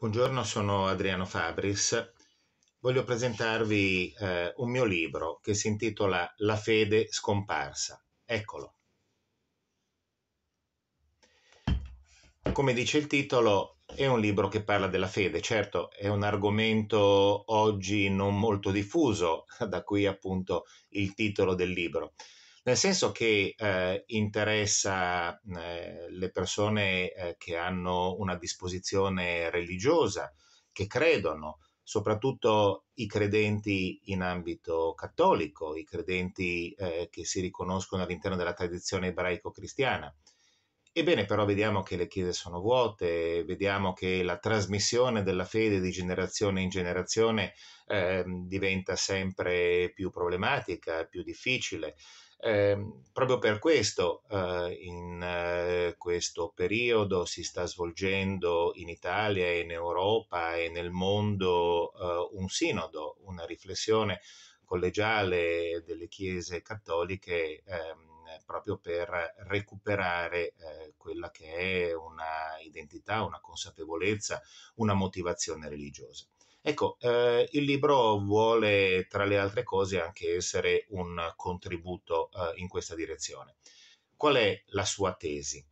Buongiorno, sono Adriano Fabris. Voglio presentarvi eh, un mio libro che si intitola La fede scomparsa. Eccolo. Come dice il titolo, è un libro che parla della fede. Certo, è un argomento oggi non molto diffuso, da qui appunto il titolo del libro nel senso che eh, interessa eh, le persone eh, che hanno una disposizione religiosa, che credono, soprattutto i credenti in ambito cattolico, i credenti eh, che si riconoscono all'interno della tradizione ebraico-cristiana. Ebbene, però vediamo che le chiese sono vuote, vediamo che la trasmissione della fede di generazione in generazione eh, diventa sempre più problematica, più difficile. Eh, proprio per questo eh, in eh, questo periodo si sta svolgendo in Italia in Europa e nel mondo eh, un sinodo, una riflessione collegiale delle chiese cattoliche ehm, proprio per recuperare eh, quella che è una identità, una consapevolezza, una motivazione religiosa. Ecco, eh, il libro vuole, tra le altre cose, anche essere un contributo eh, in questa direzione. Qual è la sua tesi?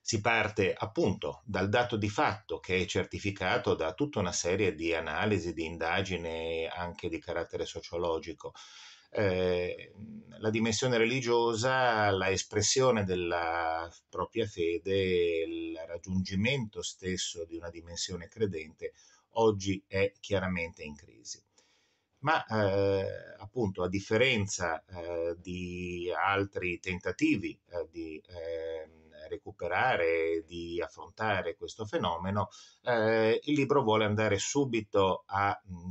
Si parte appunto dal dato di fatto che è certificato da tutta una serie di analisi, di indagini anche di carattere sociologico. Eh, la dimensione religiosa, la espressione della propria fede, il raggiungimento stesso di una dimensione credente oggi è chiaramente in crisi. Ma eh, appunto a differenza eh, di altri tentativi eh, di ehm, recuperare, di affrontare questo fenomeno, eh, il libro vuole andare subito a mh,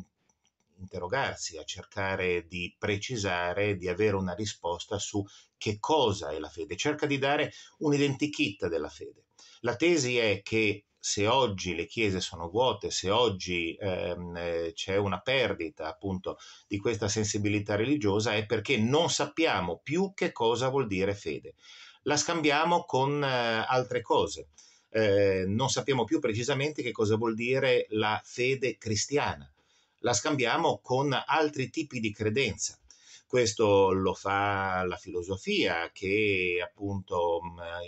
interrogarsi, a cercare di precisare, di avere una risposta su che cosa è la fede. Cerca di dare un identikit della fede. La tesi è che se oggi le chiese sono vuote, se oggi ehm, eh, c'è una perdita appunto di questa sensibilità religiosa, è perché non sappiamo più che cosa vuol dire fede. La scambiamo con eh, altre cose. Eh, non sappiamo più precisamente che cosa vuol dire la fede cristiana. La scambiamo con altri tipi di credenza. Questo lo fa la filosofia che appunto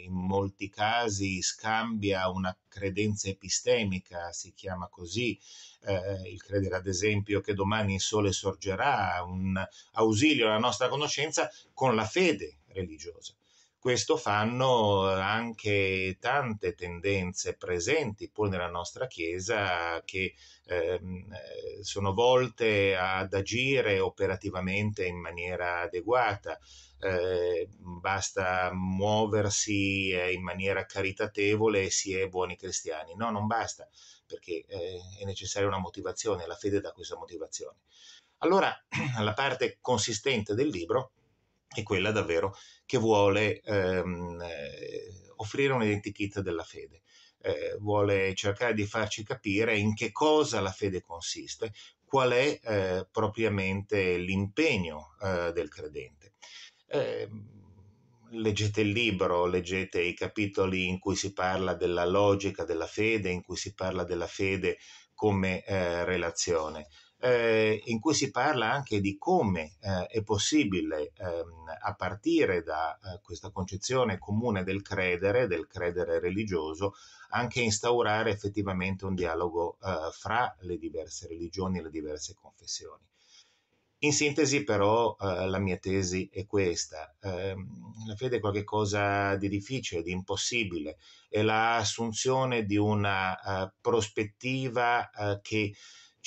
in molti casi scambia una credenza epistemica, si chiama così, eh, il credere ad esempio che domani il sole sorgerà, un ausilio alla nostra conoscenza con la fede religiosa. Questo fanno anche tante tendenze presenti pur nella nostra Chiesa che ehm, eh, sono volte ad agire operativamente in maniera adeguata. Eh, basta muoversi eh, in maniera caritatevole e si è buoni cristiani. No, non basta, perché eh, è necessaria una motivazione, la fede dà questa motivazione. Allora, la parte consistente del libro è quella davvero che vuole ehm, eh, offrire un della fede. Eh, vuole cercare di farci capire in che cosa la fede consiste, qual è eh, propriamente l'impegno eh, del credente. Ehm, leggete il libro, leggete i capitoli in cui si parla della logica della fede, in cui si parla della fede come eh, relazione eh, in cui si parla anche di come eh, è possibile, ehm, a partire da eh, questa concezione comune del credere, del credere religioso, anche instaurare effettivamente un dialogo eh, fra le diverse religioni e le diverse confessioni. In sintesi però eh, la mia tesi è questa, eh, la fede è qualcosa di difficile, di impossibile, è l'assunzione di una uh, prospettiva che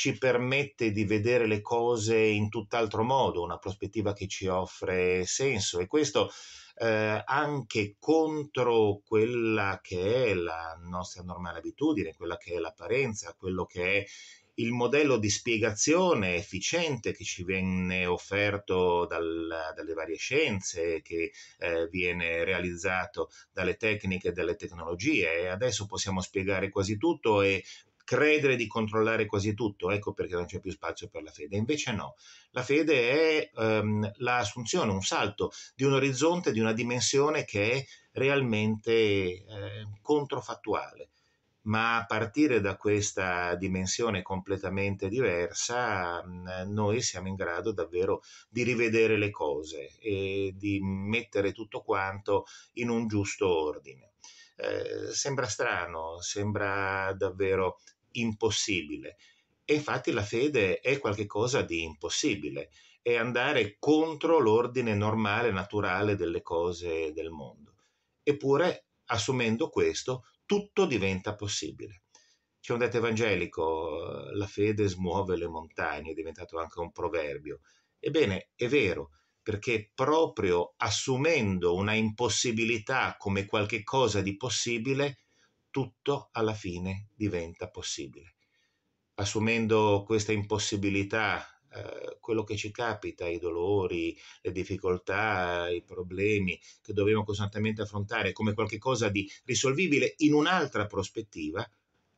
ci permette di vedere le cose in tutt'altro modo, una prospettiva che ci offre senso e questo eh, anche contro quella che è la nostra normale abitudine, quella che è l'apparenza, quello che è il modello di spiegazione efficiente che ci viene offerto dal, dalle varie scienze, che eh, viene realizzato dalle tecniche e dalle tecnologie. E adesso possiamo spiegare quasi tutto e credere di controllare quasi tutto, ecco perché non c'è più spazio per la fede. Invece no, la fede è um, l'assunzione, un salto di un orizzonte, di una dimensione che è realmente eh, controfattuale. ma a partire da questa dimensione completamente diversa, noi siamo in grado davvero di rivedere le cose e di mettere tutto quanto in un giusto ordine. Eh, sembra strano, sembra davvero impossibile. E infatti la fede è qualcosa di impossibile, è andare contro l'ordine normale, naturale delle cose del mondo. Eppure, assumendo questo, tutto diventa possibile. C'è un detto evangelico, la fede smuove le montagne, è diventato anche un proverbio. Ebbene, è vero, perché proprio assumendo una impossibilità come qualche cosa di possibile, tutto alla fine diventa possibile. Assumendo questa impossibilità, eh, quello che ci capita, i dolori, le difficoltà, i problemi che dobbiamo costantemente affrontare come qualcosa di risolvibile in un'altra prospettiva,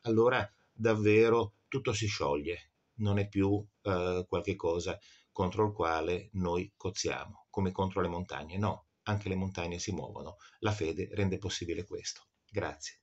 allora davvero tutto si scioglie, non è più eh, qualche cosa contro il quale noi cozziamo, come contro le montagne. No, anche le montagne si muovono. La fede rende possibile questo. Grazie.